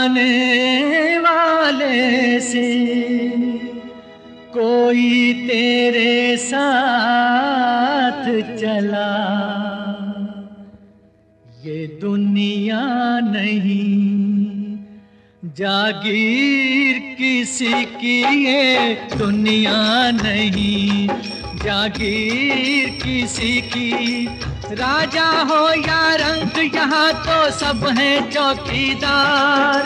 जाने वाले से कोई तेरे साथ चला। ये दुनिया नहीं, जागीर किसी की ये दुनिया नहीं। जागीर किसी की, राजा हो या रंग यहाँ तो सब हैं चौकीदार।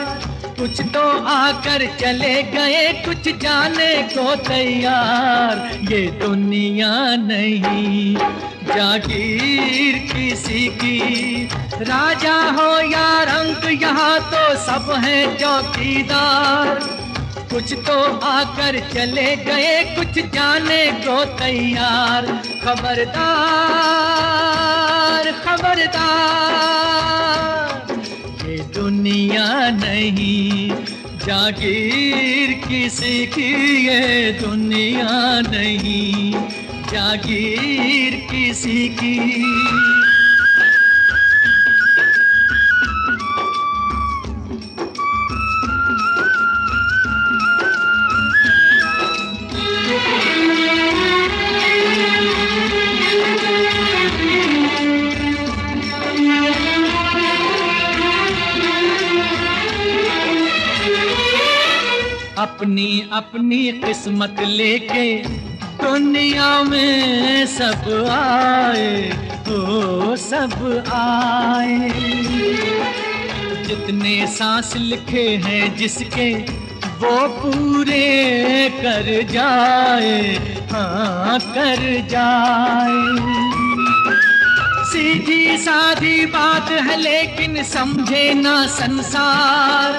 कुछ तो आकर चले गए, कुछ जाने को तैयार। ये दुनिया नहीं, जागीर किसी की। राजा हो या रंग यहाँ तो सब हैं चौकीदार। कुछ तो आकर चले गए, कुछ जाने को तैयार। खबरदार खबरदार। ये दुनिया नहीं जागीर किसी की ये दुनिया नहीं जागीर किसी की। अपनी अपनी किस्मत लेके दुनिया में सब आए हो सब आए। जितने सांस लिखे हैं जिसके, वो पूरे कर जाए हाँ कर जाए। सीधी साधी बात है, लेकिन समझे ना संसार।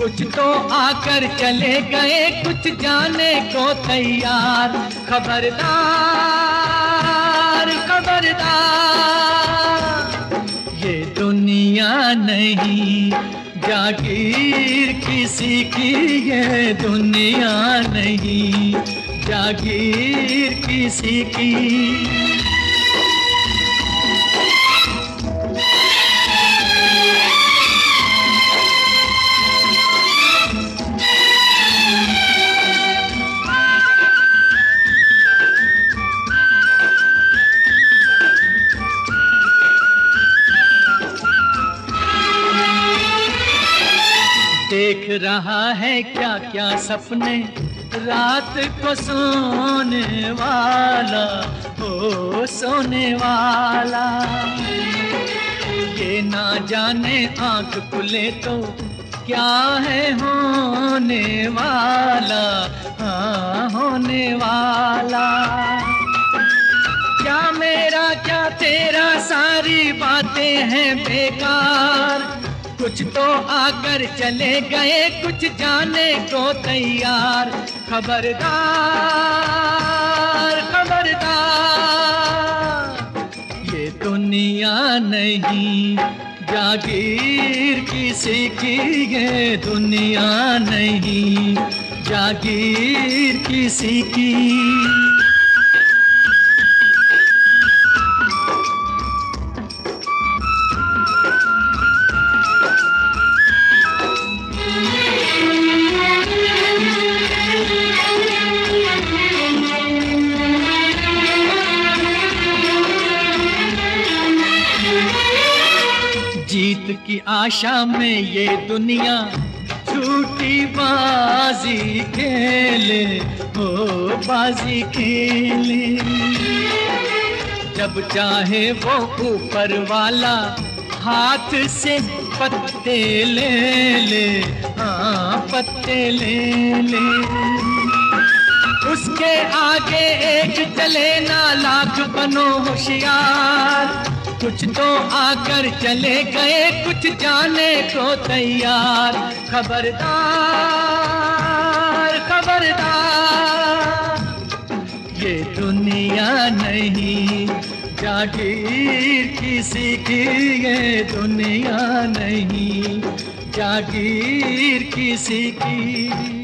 कुछ तो आकर चले गए, कुछ जाने को तैयार। खबरदार खबरदार, ये दुनिया नहीं, जागीर किसी की ये दुनिया नहीं, जागीर किसी की रहा है क्या क्या सपने? रात को सोने वाला हो सोने वाला। ये ना जाने आँख खुले तो क्या है होने वाला हाँ होने वाला। क्या मेरा, क्या तेरा, सारी बातें हैं बेकार। कुछ तो आकर चले गए, कुछ जाने को तैयार। खबरदार खबरदार। ये दुनिया नहीं, जागीर किसी की ये दुनिया नहीं, जागीर किसी की। की आशा में ये दुनिया झूठी बाजी खेले, हो बाजी खेले। जब चाहे वो ऊपर वाला हाथ से पत्ते ले ले हाँ पत्ते ले ले। उसके आगे एक चले ना लाख बनो होशियार कुछ तो आकर चले गए, कुछ जाने को तैयार। खबरदार खबरदार, ये दुनिया नहीं। जागीर किसी की ये दुनिया नहीं। जागीर किसी की